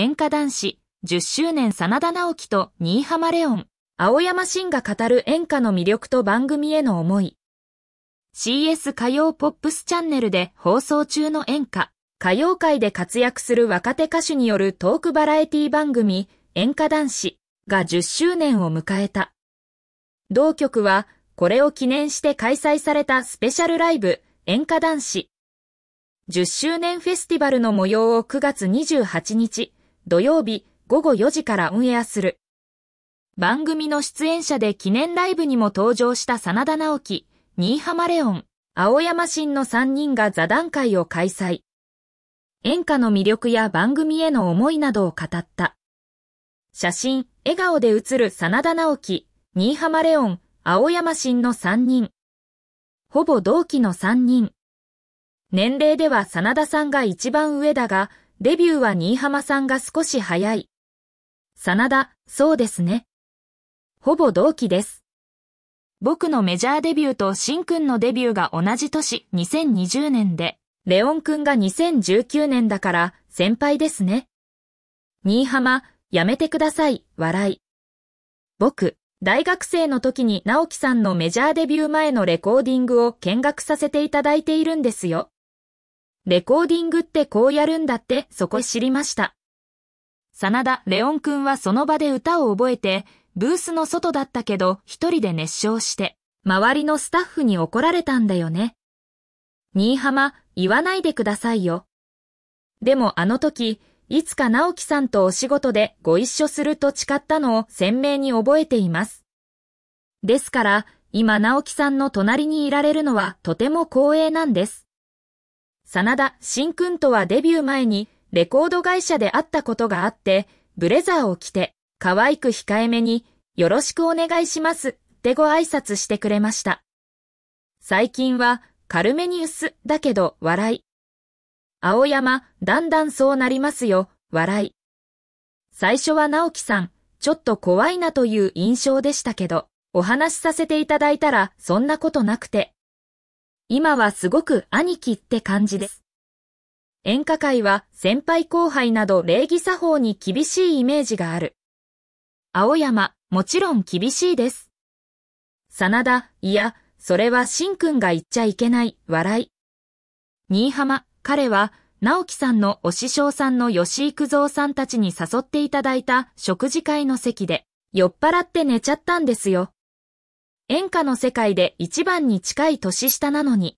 演歌男子、10周年真田直樹と新浜レオン、青山真が語る演歌の魅力と番組への思い。CS 歌謡ポップスチャンネルで放送中の演歌、歌謡界で活躍する若手歌手によるトークバラエティ番組、演歌男子が10周年を迎えた。同局は、これを記念して開催されたスペシャルライブ、演歌男子。10周年フェスティバルの模様を9月28日、土曜日午後4時からオンエアする。番組の出演者で記念ライブにも登場した真田直樹、新浜レオン、青山新の3人が座談会を開催。演歌の魅力や番組への思いなどを語った。写真、笑顔で写る真田直樹、新浜レオン、青山新の3人。ほぼ同期の3人。年齢では真田さんが一番上だが、デビューは新浜さんが少し早い。真田、そうですね。ほぼ同期です。僕のメジャーデビューとシンくんのデビューが同じ年2020年で、レオンくんが2019年だから先輩ですね。新浜、やめてください、笑い。僕、大学生の時に直樹さんのメジャーデビュー前のレコーディングを見学させていただいているんですよ。レコーディングってこうやるんだってそこ知りました。真田、レオンくんはその場で歌を覚えて、ブースの外だったけど一人で熱唱して、周りのスタッフに怒られたんだよね。新浜、言わないでくださいよ。でもあの時、いつか直樹さんとお仕事でご一緒すると誓ったのを鮮明に覚えています。ですから、今直樹さんの隣にいられるのはとても光栄なんです。真田新君とはデビュー前にレコード会社で会ったことがあって、ブレザーを着て、可愛く控えめに、よろしくお願いしますってご挨拶してくれました。最近はカルメニウスだけど笑い。青山、だんだんそうなりますよ、笑い。最初は直樹さん、ちょっと怖いなという印象でしたけど、お話しさせていただいたらそんなことなくて。今はすごく兄貴って感じです。演歌界は先輩後輩など礼儀作法に厳しいイメージがある。青山、もちろん厳しいです。真田、いや、それはしんくんが言っちゃいけない、笑い。新浜、彼は、直樹さんのお師匠さんの吉幾三さんたちに誘っていただいた食事会の席で、酔っ払って寝ちゃったんですよ。演歌の世界で一番に近い年下なのに、